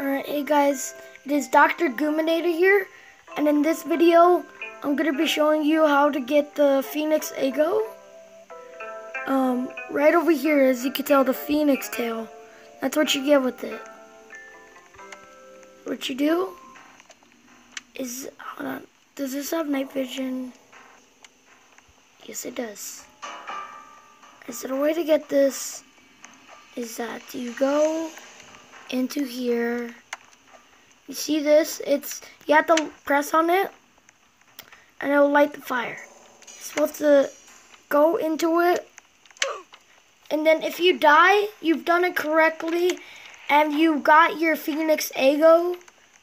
Alright, hey guys, it is Dr. Goominator here, and in this video, I'm going to be showing you how to get the Phoenix Eggo. Um, right over here, as you can tell, the Phoenix tail. That's what you get with it. What you do is, hold on, does this have night vision? Yes, it does. And so the way to get this is that you go into here. You see this? It's you have to press on it and it will light the fire. You're supposed to go into it and then if you die, you've done it correctly and you got your Phoenix Eggo,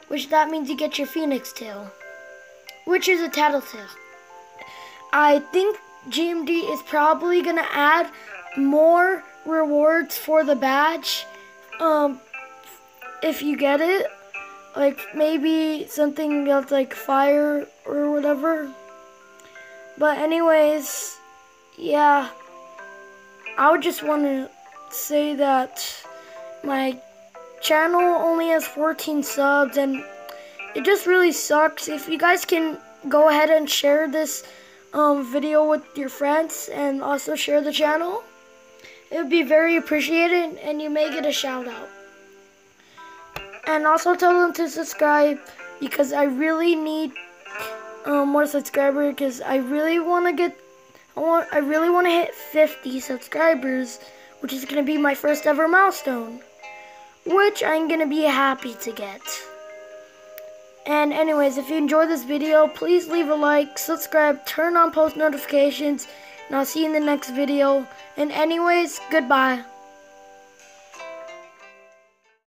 which that means you get your Phoenix tail, which is a tattletale. I think GMD is probably gonna add more rewards for the badge. Um, if you get it. Like maybe something that's like fire or whatever. But anyways, yeah. I would just want to say that my channel only has 14 subs and it just really sucks. If you guys can go ahead and share this um, video with your friends and also share the channel, it would be very appreciated and you may get a shout out. And also tell them to subscribe because I really need um, more subscribers because I really want to get I want I really want to hit 50 subscribers, which is going to be my first ever milestone, which I'm going to be happy to get. And anyways, if you enjoyed this video, please leave a like, subscribe, turn on post notifications, and I'll see you in the next video. And anyways, goodbye.